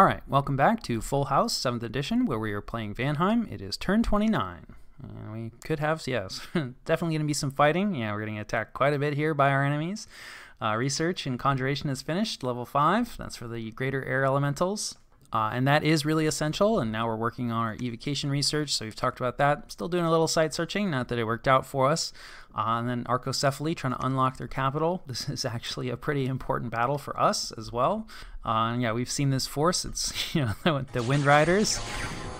Alright, welcome back to Full House 7th edition where we are playing Vanheim. It is turn 29. And we could have, yes, definitely going to be some fighting. Yeah, we're getting attacked quite a bit here by our enemies. Uh, research and Conjuration is finished, level 5. That's for the greater air elementals. Uh, and that is really essential. And now we're working on our evocation research. So we've talked about that. Still doing a little site searching. Not that it worked out for us. Uh, and then Arcoscephale trying to unlock their capital. This is actually a pretty important battle for us as well. Uh, and yeah, we've seen this force. It's you know the Wind Riders,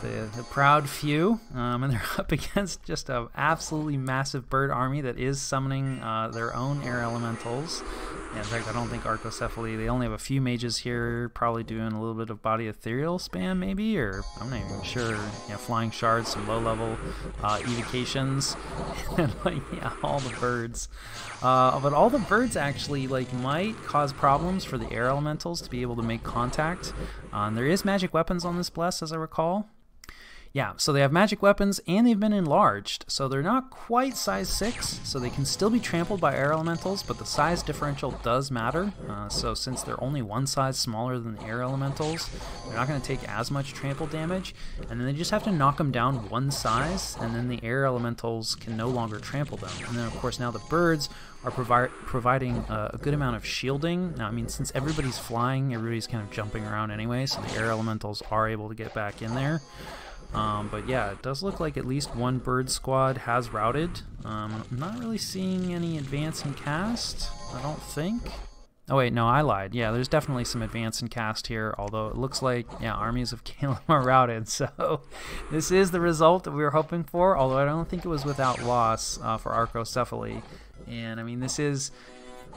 the, the proud few, um, and they're up against just an absolutely massive bird army that is summoning uh, their own air elementals. Yeah, in fact, I don't think Arcoscephale. They only have a few mages here, probably doing a little bit of body ethereal spam, maybe, or I'm not even sure. Yeah, flying shards, some low-level uh, evocations, and like yeah, all the birds. Uh, but all the birds actually like might cause problems for the air elementals to be able to make contact. Uh, there is magic weapons on this bless, as I recall. Yeah, so they have magic weapons and they've been enlarged. So they're not quite size 6, so they can still be trampled by air elementals, but the size differential does matter. Uh, so since they're only one size smaller than the air elementals, they're not going to take as much trample damage. And then they just have to knock them down one size, and then the air elementals can no longer trample them. And then, of course, now the birds are provi providing uh, a good amount of shielding. Now, I mean, since everybody's flying, everybody's kind of jumping around anyway, so the air elementals are able to get back in there. Um, but yeah, it does look like at least one bird squad has routed. Um, I'm not really seeing any advance in cast, I don't think. Oh wait, no, I lied. Yeah, there's definitely some advance in cast here, although it looks like, yeah, armies of Caelum are routed, so this is the result that we were hoping for, although I don't think it was without loss uh, for Arcoscephale. And I mean, this is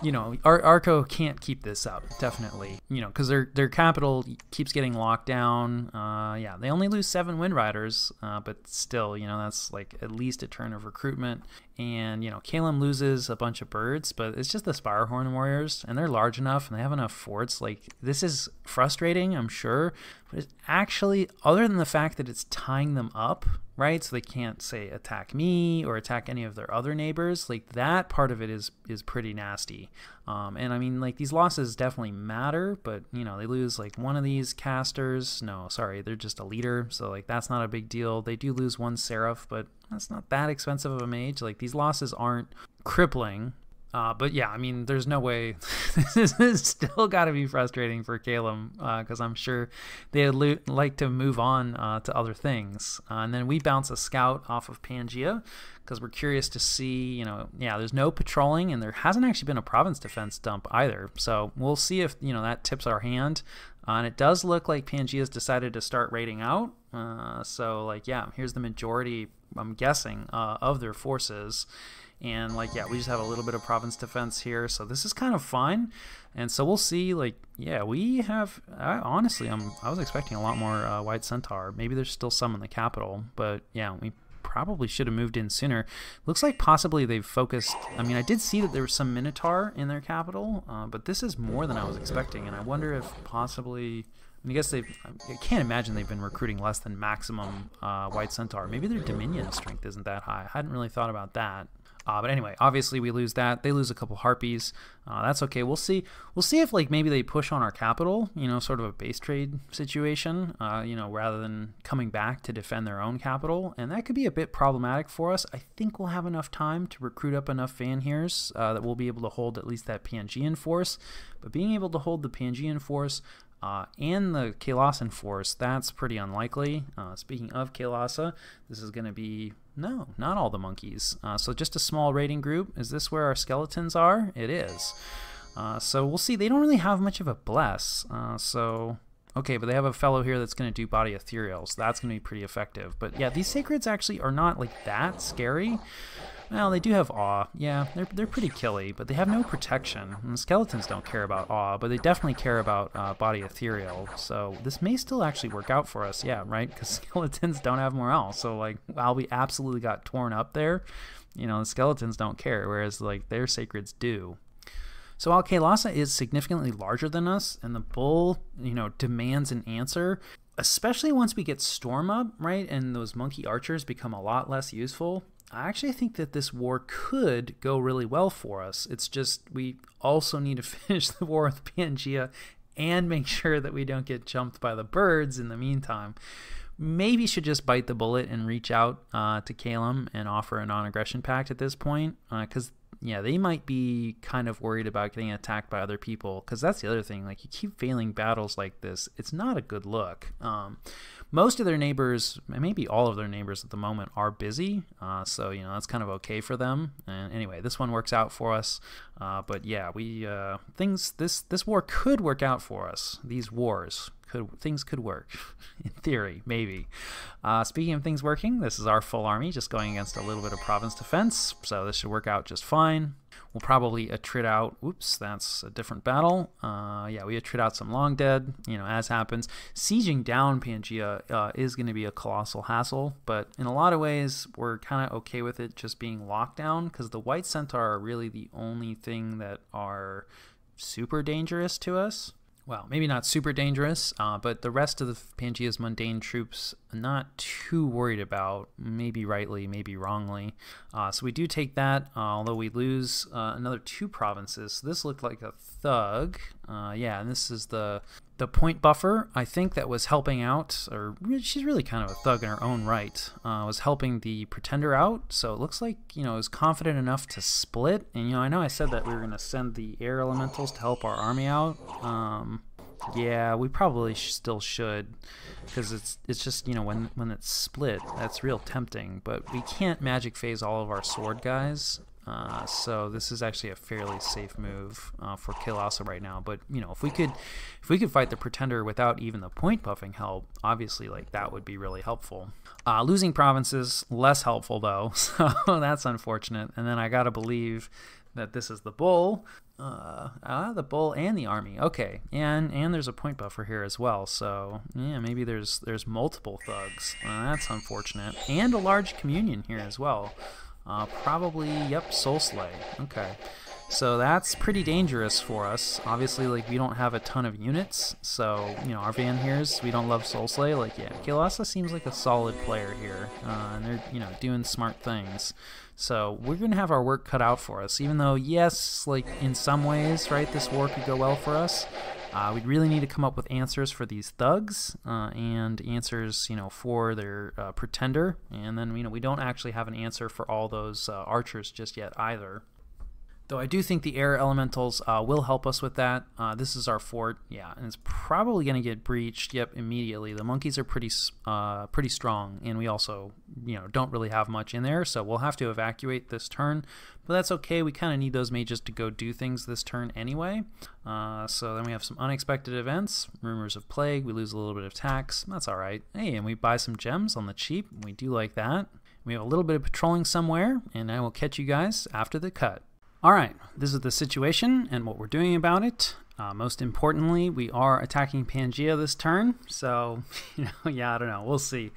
you know, Ar- Arco can't keep this up, definitely. You know, because their their capital keeps getting locked down. Uh, yeah, they only lose seven Wind Riders, uh, but still, you know, that's like at least a turn of recruitment. And you know, Caelum loses a bunch of birds, but it's just the Spirehorn Warriors, and they're large enough and they have enough forts. Like this is frustrating, I'm sure, but it's actually other than the fact that it's tying them up right? So they can't say attack me or attack any of their other neighbors. Like that part of it is is pretty nasty. Um, and I mean, like these losses definitely matter, but you know they lose like one of these casters. No, sorry, they're just a leader, so like that's not a big deal. They do lose one seraph, but that's not that expensive of a mage. Like these losses aren't crippling. Uh, but yeah, I mean, there's no way. this is still got to be frustrating for Caelum because uh, I'm sure they'd lo- like to move on uh, to other things. Uh, and then we bounce a scout off of Pangaea because we're curious to see, you know, yeah, there's no patrolling and there hasn't actually been a province defense dump either. So we'll see if, you know, that tips our hand. Uh, and it does look like Pangaea's decided to start raiding out. Uh, so, like, yeah, here's the majority, I'm guessing, of their forces. And like yeah we just have a little bit of province defense here so this is kind of fine. And so we'll see like yeah we have I, honestly I'm I was expecting a lot more uh, white centaur. Maybe there's still some in the capital but yeah we probably should have moved in sooner. Looks like possibly they've focused I mean I did see that there was some minotaur in their capital uh, but this is more than I was expecting and I wonder if possibly I guess they I can't imagine they've been recruiting less than maximum uh, White Centaur. Maybe their Dominion strength isn't that high. I hadn't really thought about that. Uh, but anyway, obviously we lose that. They lose a couple harpies. Uh, that's okay. We'll see. We'll see if like maybe they push on our capital. You know, sort of a base trade situation. Uh, you know, rather than coming back to defend their own capital, and that could be a bit problematic for us. I think we'll have enough time to recruit up enough Vanheers uh, that we'll be able to hold at least that Pangaean force. But being able to hold the Pangaean force, uh, and the Kailasan force, that's pretty unlikely. Uh, speaking of Kailasa, this is going to be, no, not all the monkeys. Uh, so just a small raiding group. Is this where our skeletons are? It is. Uh, so we'll see. They don't really have much of a bless. Uh, so, okay, but they have a fellow here that's going to do body ethereal, so that's going to be pretty effective. But yeah, these sacreds actually are not like that scary. Well, they do have awe. Yeah, they're, they're pretty killy, but they have no protection. And skeletons don't care about awe, but they definitely care about uh, body ethereal. So this may still actually work out for us. Yeah, right? Because skeletons don't have morale. So like, while we absolutely got torn up there, you know, the skeletons don't care, whereas like their sacreds do. So while Kailasa is significantly larger than us, and the bull, you know, demands an answer, especially once we get Storm up, right, and those monkey archers become a lot less useful, I actually think that this war could go really well for us. It's just we also need to finish the war with Pangaea and make sure that we don't get jumped by the birds in the meantime. Maybe should just bite the bullet and reach out uh, to Caelum and offer a non-aggression pact at this point, because uh, yeah, they might be kind of worried about getting attacked by other people because that's the other thing. Like you keep failing battles like this, it's not a good look. Um, most of their neighbors, maybe all of their neighbors at the moment, are busy, uh, so you know that's kind of okay for them. And anyway, this one works out for us. Uh, but yeah, we uh, things this this war could work out for us. These wars could things could work in theory maybe uh, speaking of things working this is our full army just going against a little bit of province defense so this should work out just fine we'll probably attrit out oops that's a different battle. Uh, yeah we attrit out some long dead you know as happens. Sieging down Pangaea uh, is going to be a colossal hassle but in a lot of ways we're kind of okay with it just being locked down because the white centaur are really the only thing that are super dangerous to us well, maybe not super dangerous, uh, but the rest of the Pangaea's mundane troops not too worried about, maybe rightly, maybe wrongly. Uh, so we do take that, uh, although we lose uh, another two provinces. So this looked like a thug. Uh, yeah, and this is the the point buffer, I think that was helping out, or she's really kind of a thug in her own right, uh, was helping the pretender out. So it looks like, you know, is confident enough to split. And, you know, I know I said that we were going to send the air elementals to help our army out. Um, yeah, we probably sh still should, because it's it's just you know when when it's split, that's real tempting. But we can't magic phase all of our sword guys, uh, so this is actually a fairly safe move uh, for Kailasa right now. But you know, if we could, if we could fight the Pretender without even the point buffing help, obviously like that would be really helpful. Uh, losing provinces less helpful though, so that's unfortunate. And then I gotta believe that this is the bull. Uh, ah, the bull and the army. Okay, and and there's a point buffer here as well. So yeah, maybe there's there's multiple thugs. That's unfortunate, and a large communion here as well. Uh, probably, yep, Soul Slay. Okay. So that's pretty dangerous for us. Obviously, like, we don't have a ton of units, so, you know, our Van Here's, we don't love Soul Slay. Like, yeah, Kailasa seems like a solid player here, uh, and they're, you know, doing smart things. So we're going to have our work cut out for us, even though, yes, like, in some ways, right, this war could go well for us. Uh, we'd really need to come up with answers for these thugs uh, and answers, you know, for their uh, pretender. And then, you know, we don't actually have an answer for all those uh, archers just yet either. Though I do think the air elementals uh, will help us with that. Uh, this is our fort, yeah, and it's probably going to get breached. Yep, immediately. The monkeys are pretty, uh, pretty strong, and we also, you know, don't really have much in there, so we'll have to evacuate this turn. But that's okay. We kind of need those mages to go do things this turn anyway. Uh, so then we have some unexpected events. Rumors of plague. We lose a little bit of tax. That's all right. Hey, and we buy some gems on the cheap. We do like that. We have a little bit of patrolling somewhere, and I will catch you guys after the cut. All right, this is the situation and what we're doing about it. Uh, most importantly, we are attacking Pangaea this turn, so you know, yeah, I don't know, we'll see.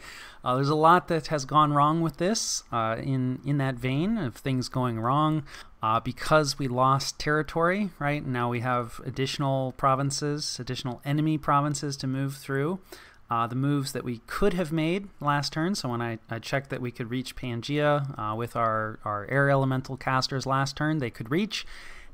Uh, there's a lot that has gone wrong with this. Uh, in in that vein of things going wrong, uh, because we lost territory, right? Now we have additional provinces, additional enemy provinces to move through uh, the moves that we could have made last turn. So when I, I checked that we could reach Pangaea uh, with our, our air elemental casters last turn, they could reach.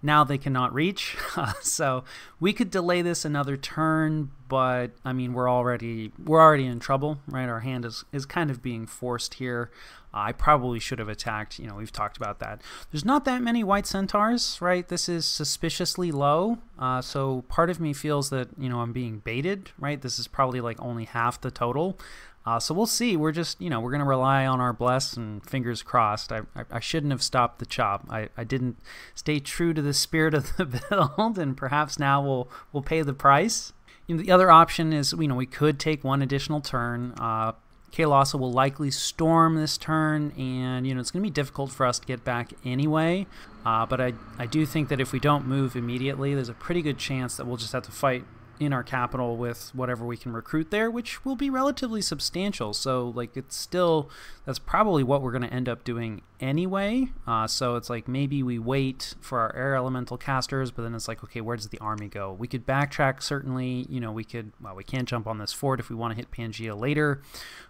Now they cannot reach. so we could delay this another turn, but I mean we're already we're already in trouble, right? Our hand is, is kind of being forced here. I probably should have attacked. You know, we've talked about that. There's not that many white centaurs, right? This is suspiciously low. Uh, so part of me feels that, you know, I'm being baited, right? This is probably like only half the total. Uh, so we'll see. We're just, you know, we're going to rely on our bless and fingers crossed. I, I, I, shouldn't have stopped the chop. I, I didn't stay true to the spirit of the build, and perhaps now we'll we'll pay the price. You know, the other option is, you know, we could take one additional turn, uh, Kailasa will likely storm this turn, and you know it's going to be difficult for us to get back anyway. Uh, but I, I do think that if we don't move immediately, there's a pretty good chance that we'll just have to fight in our capital with whatever we can recruit there, which will be relatively substantial. So, like, it's still, that's probably what we're going to end up doing anyway. Uh, so, it's like maybe we wait for our air elemental casters, but then it's like, okay, where does the army go? We could backtrack, certainly. You know, we could, well, we can't jump on this fort if we want to hit Pangaea later.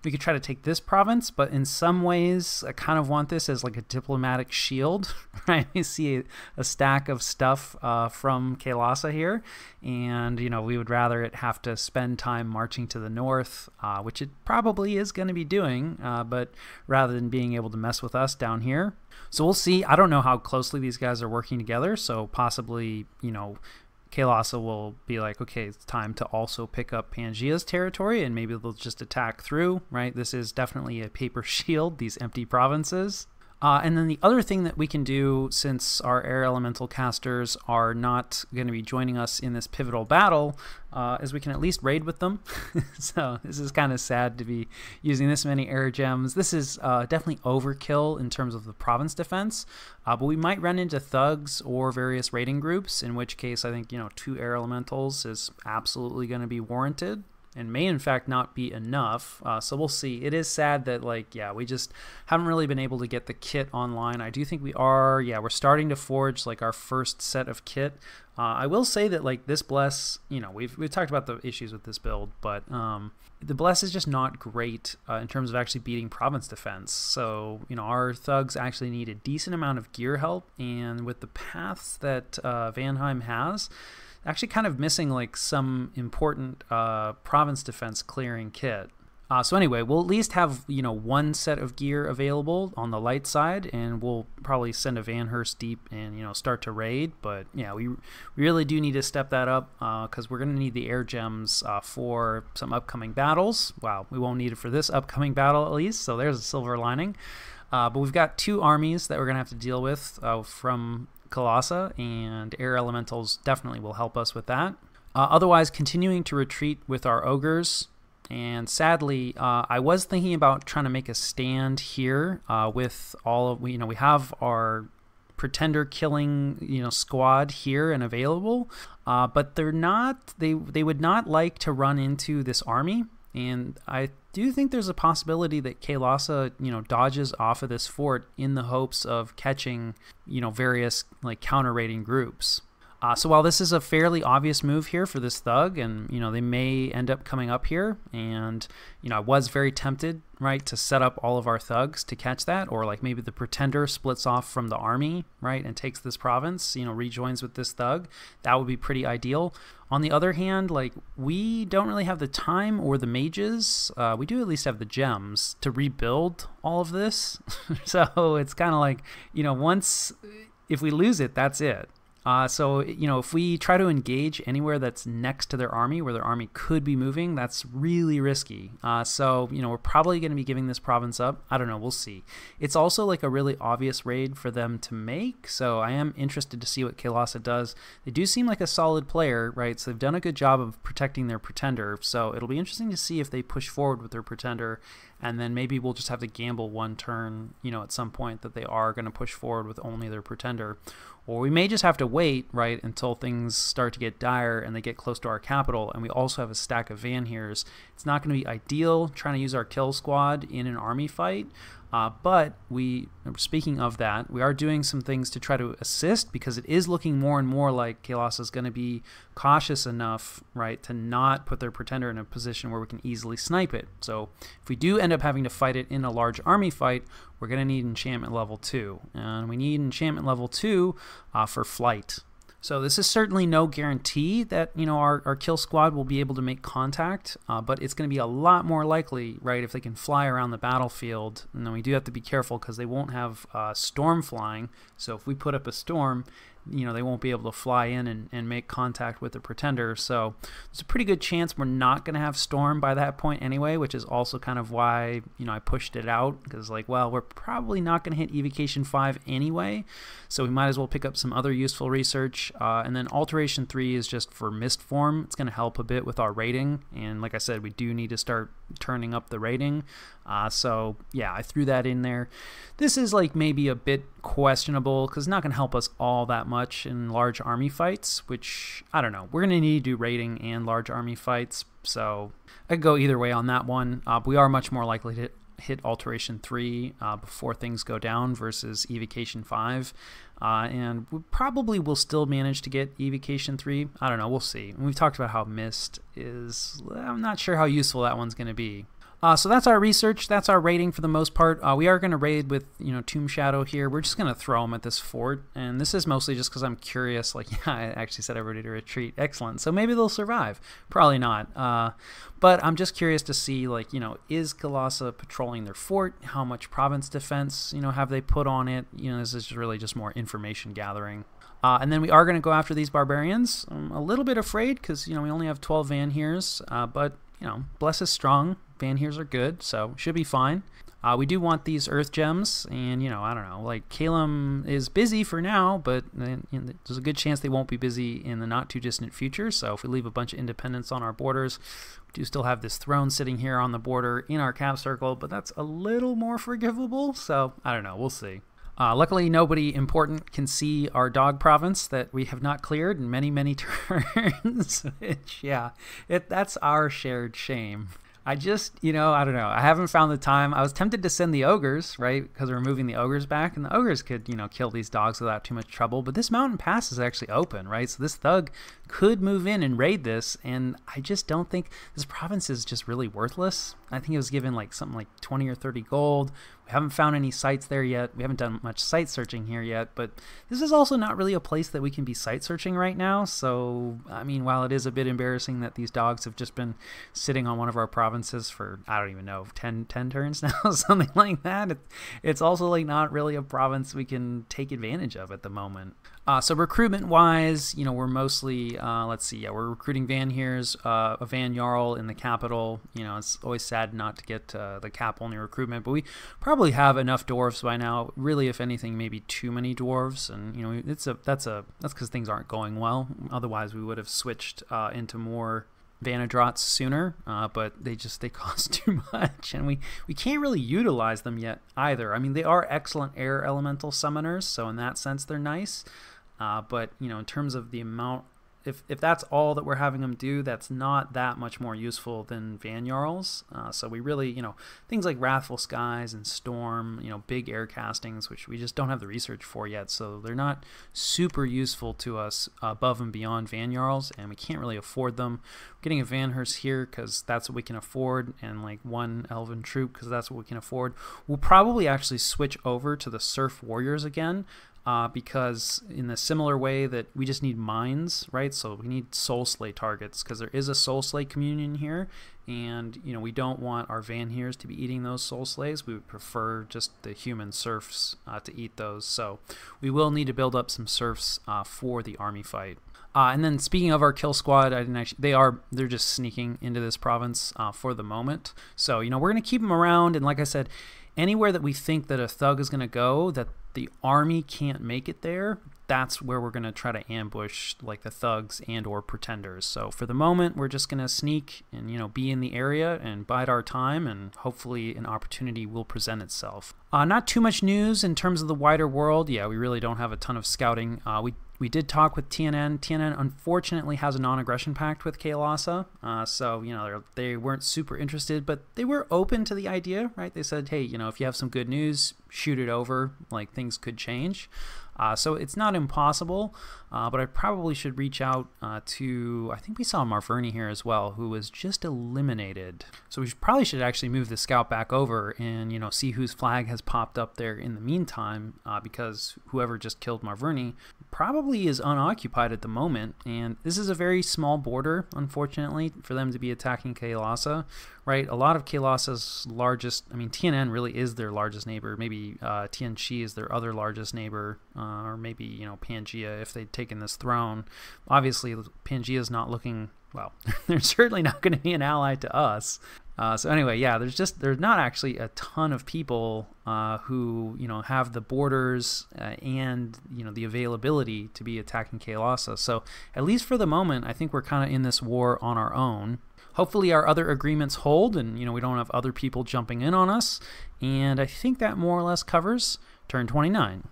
We could try to take this province, but in some ways, I kind of want this as like a diplomatic shield, right? You see a, a stack of stuff uh, from Kailasa here, and, you know, we would rather it have to spend time marching to the north, uh, which it probably is going to be doing, uh, but rather than being able to mess with us down here. So we'll see. I don't know how closely these guys are working together, so possibly, you know, Kailasa will be like, okay, it's time to also pick up Pangaea's territory, and maybe they'll just attack through, right? This is definitely a paper shield, these empty provinces. Uh, and then the other thing that we can do, since our air elemental casters are not going to be joining us in this pivotal battle, uh, is we can at least raid with them. so this is kind of sad to be using this many air gems. This is uh, definitely overkill in terms of the province defense, uh, but we might run into thugs or various raiding groups, in which case I think you know two air elementals is absolutely going to be warranted and may in fact not be enough. Uh, so we'll see. It is sad that like yeah, we just haven't really been able to get the kit online. I do think we are. Yeah, we're starting to forge like our first set of kit. Uh, I will say that like this bless, you know, we've we've talked about the issues with this build, but um, the bless is just not great uh, in terms of actually beating province defense. So you know, our thugs actually need a decent amount of gear help, and with the paths that uh, Vanheim has actually kind of missing like some important uh, province defense clearing kit. Uh, so anyway, we'll at least have you know one set of gear available on the light side, and we'll probably send a Vanhurst deep and you know start to raid. But yeah, we, we really do need to step that up because uh, we're going to need the air gems uh, for some upcoming battles. Wow, we won't need it for this upcoming battle at least. So there's a silver lining. Uh, but we've got two armies that we're going to have to deal with uh, from Kailasa, and air elementals definitely will help us with that. Uh, otherwise, continuing to retreat with our ogres. And sadly, uh, I was thinking about trying to make a stand here uh, with all of, you know, we have our pretender killing, you know, squad here and available, uh, but they're not, they, they would not like to run into this army. And I do think there's a possibility that Kailasa, you know, dodges off of this fort in the hopes of catching, you know, various like counter raiding groups. Uh, so while this is a fairly obvious move here for this thug, and you know they may end up coming up here, and you know I was very tempted, right, to set up all of our thugs to catch that, or like maybe the pretender splits off from the army, right, and takes this province, you know, rejoins with this thug. That would be pretty ideal. On the other hand, like we don't really have the time or the mages. Uh, we do at least have the gems to rebuild all of this. so it's kind of like you know once if we lose it, that's it uh, so, you know, if we try to engage anywhere that's next to their army, where their army could be moving, that's really risky. Uh, so, you know, we're probably going to be giving this province up. I don't know. We'll see. It's also like a really obvious raid for them to make. So I am interested to see what Kailasa does. They do seem like a solid player, right? So they've done a good job of protecting their pretender. So it'll be interesting to see if they push forward with their pretender and then maybe we'll just have to gamble one turn, you know, at some point that they are going to push forward with only their pretender. Or we may just have to wait, right, until things start to get dire and they get close to our capital, and we also have a stack of Vanheres. It's not going to be ideal trying to use our kill squad in an army fight, uh, but we, speaking of that, we are doing some things to try to assist because it is looking more and more like Kalos is going to be cautious enough, right, to not put their pretender in a position where we can easily snipe it. So if we do end up having to fight it in a large army fight, we're going to need enchantment level 2. And we need enchantment level 2 uh, for flight. So this is certainly no guarantee that you know our, our kill squad will be able to make contact, uh, but it's going to be a lot more likely, right, if they can fly around the battlefield. And then we do have to be careful because they won't have uh, storm flying. So if we put up a storm, you know they won't be able to fly in and, and make contact with the pretender so there's a pretty good chance we're not going to have storm by that point anyway which is also kind of why you know i pushed it out because like well we're probably not going to hit evocation 5 anyway so we might as well pick up some other useful research uh, and then alteration 3 is just for mist form. It's going to help a bit with our rating. And like i said we do need to start turning up the rating. Uh, so yeah i threw that in there. This is like maybe a bit questionable because it's not going to help us all that much in large army fights, which I don't know. We're going to need to do raiding and large army fights, so I could go either way on that one. Uh, we are much more likely to hit Alteration 3 uh, before things go down versus Evocation 5. Uh, and we probably will still manage to get Evocation 3. I don't know, we'll see. And we've talked about how Mist is, I'm not sure how useful that one's going to be. Uh, so that's our research. That's our rating for the most part. Uh, we are going to raid with you know Tomb Shadow here. We're just going to throw them at this fort, and this is mostly just because I'm curious. Like, yeah, I actually said everybody to retreat. Excellent. So maybe they'll survive. Probably not. Uh, but I'm just curious to see like you know is Kailasa patrolling their fort? How much province defense you know have they put on it? You know, this is really just more information gathering. Uh, and then we are going to go after these barbarians. I'm a little bit afraid because you know we only have 12 Vanheers, uh, but you know Bless is strong. Vanheers are good, so should be fine. Uh, we do want these earth gems, and you know, I don't know, like Caelum is busy for now, but you know, there's a good chance they won't be busy in the not too distant future. So if we leave a bunch of independence on our borders, we do still have this throne sitting here on the border in our cap circle, but that's a little more forgivable. So I don't know, we'll see. Uh, luckily, nobody important can see our dog province that we have not cleared in many, many turns. which, yeah, it, that's our shared shame. I just, you know, I don't know. I haven't found the time. I was tempted to send the ogres, right? Because we're moving the ogres back, and the ogres could, you know, kill these dogs without too much trouble. But this mountain pass is actually open, right? So this thug could move in and raid this, and I just don't think this province is just really worthless. I think it was given like something like 20 or 30 gold. Haven't found any sites there yet. We haven't done much site searching here yet, but this is also not really a place that we can be site searching right now. So, I mean, while it is a bit embarrassing that these dogs have just been sitting on one of our provinces for, I don't even know, 10, 10 turns now, something like that, it, it's also like not really a province we can take advantage of at the moment. Uh, so recruitment wise, you know, we're mostly, uh, let's see, yeah, we're recruiting Vanheers, uh, a Van Jarl in the capital. You know, it's always sad not to get uh, the cap only recruitment, but we probably have enough dwarves by now. Really, if anything, maybe too many dwarves, and you know, it's a that's a that's because things aren't going well. Otherwise, we would have switched uh, into more Vanadrots sooner, uh, but they just they cost too much, and we we can't really utilize them yet either. I mean, they are excellent air elemental summoners, so in that sense, they're nice. Uh, but you know, in terms of the amount, if if that's all that we're having them do, that's not that much more useful than Van Jarls. Uh, so we really, you know, things like Wrathful Skies and Storm, you know, big air castings, which we just don't have the research for yet. So they're not super useful to us above and beyond Van Jarls, and we can't really afford them. We're getting a Vanhurst here because that's what we can afford, and like one Elven troop because that's what we can afford. We'll probably actually switch over to the Serf Warriors again uh, because in a similar way that we just need mines, right? So we need soul slay targets because there is a soul slay communion here, and you know we don't want our Vanheers to be eating those soul slays. We would prefer just the human serfs uh, to eat those. So we will need to build up some serfs uh, for the army fight. Uh, and then speaking of our kill squad, I didn't actually. They are they're just sneaking into this province uh, for the moment. So you know we're gonna keep them around, and like I said, anywhere that we think that a thug is gonna go, that the army can't make it there, that's where we're going to try to ambush like the thugs and or pretenders. So for the moment, we're just going to sneak and you know be in the area and bide our time and hopefully an opportunity will present itself. Uh, not too much news in terms of the wider world. Yeah, we really don't have a ton of scouting. Uh, we we did talk with TNN. TNN unfortunately has a non-aggression pact with Kailasa, uh, so you know they weren't super interested, but they were open to the idea, right? They said, hey, you know, if you have some good news, shoot it over. Like things could change. Uh, so it's not impossible, uh, but I probably should reach out uh, to, I think we saw Marverni here as well, who was just eliminated. So we should, probably should actually move the scout back over and, you know, see whose flag has popped up there in the meantime, uh, because whoever just killed Marverni probably is unoccupied at the moment. And this is a very small border, unfortunately, for them to be attacking Kailasa, right? A lot of Kailasa's largest, I mean, TNN really is their largest neighbor. Maybe uh, Tianqi is their other largest neighbor, uh, or maybe, you know, Pangaea if they'd taken this throne. Obviously, Pangaea is not looking, well, they're certainly not going to be an ally to us. Uh, so anyway, yeah, there's just there's not actually a ton of people uh, who you know have the borders uh, and you know the availability to be attacking Kailasa. So at least for the moment, I think we're kind of in this war on our own hopefully our other agreements hold and you know we don't have other people jumping in on us. And i think that more or less covers turn 29